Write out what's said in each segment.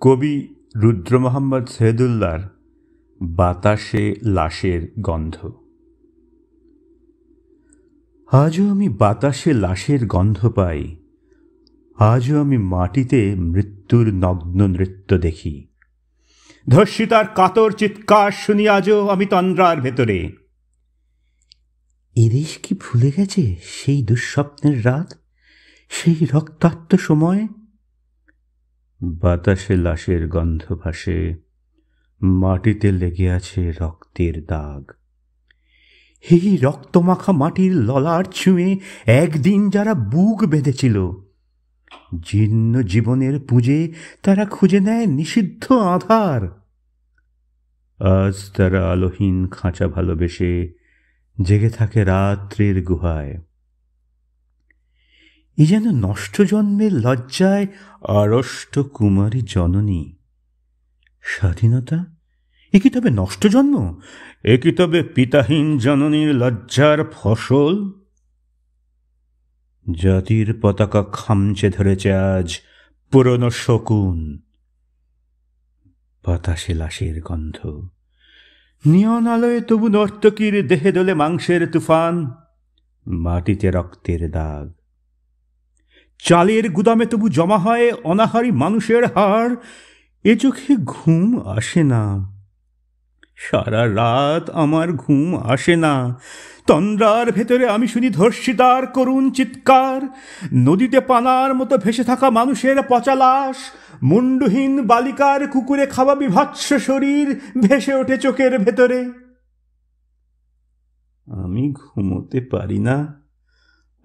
কবি রুদ্র মোহাম্মদ সেদুল্লার বাতাসে লাশের গন্ধ। আজও আমি বাতাসে লাশের গন্ধ পাই। আজও আমি মাটিতে মৃত্যুর নগ্ন নৃত্য দেখি। ধর্ষিতার কাতর চিৎকার শুনি আজও আমি তন্দ্রার ভেতরে। এদেশ কি ভুলে গেছে সেই দুঃস্বপ্নের রাত? সেই রক্তাক্ত সময়? বাতাসে লাশের গন্ধ ভাসে, মাটিতে লেগে আছে রক্তের দাগ। এই রক্তমাখা মাটির ললার ছুঁয়ে একদিন যারা বুক বেঁধেছিল, জীর্ণ জীবনের পুঁজে তারা খুঁজে নেয় নিষিদ্ধ আধার। আজ তারা আলোহীন খাঁচা ভালোবেসে জেগে থাকে রাত্রির গুহায়। এ যেন নষ্ট জন্মের লজ্জায় আড়ষ্ট কুমারী জননী। স্বাধীনতা? এ কি তবে নষ্ট জন্ম এ কি তবে পিতাহীন জননীর লজ্জার ফসল? জাতির পতাকা খামচে ধরেছে আজ পুরনো শকুন। বাতাসে লাশের গন্ধ। নিয়ন আলোয় তবু নর্তকীর দেহে দোলে মাংসের তুফান। মাটিতে রক্তের দাগ। চালের গুদামে তবু জমা হয় অনাহারি মানুষের হাড়। এ চোখে ঘুম আসে না। সারা রাত আমার ঘুম আসে না। তন্দ্রার ভেতরে আমি শুনি ধর্ষিতার করুণ চিৎকার। নদীতে পানার মতো ভেসে থাকা মানুষের পচা লাশ। মুন্ডুহীন বালিকার কুকুরে খাওয়া বিভৎস শরীর ভেসে ওঠে চোখের ভেতরে। আমি ঘুমোতে পারি না।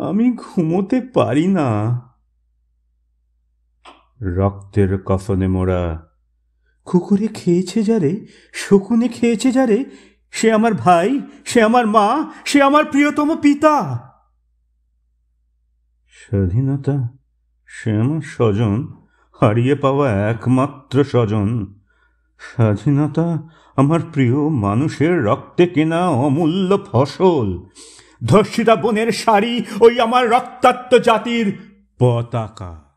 আমি ঘুমোতে পারি না। রক্তের কফনে মোড়া। কুকুরে খেয়েছে যারে শকুনে খেয়েছে যারে সে আমার ভাই সে আমার মা সে আমার প্রিয়তম পিতা। স্বাধীনতা সে আমার স্বজন হারিয়ে পাওয়া একমাত্র স্বজন। স্বাধীনতা আমার প্রিয় মানুষের রক্তে কেনা অমূল্য ফসল। ধর্ষিতা বোনের শাড়ি ওই আমার রক্তাক্ত জাতির পতাকা।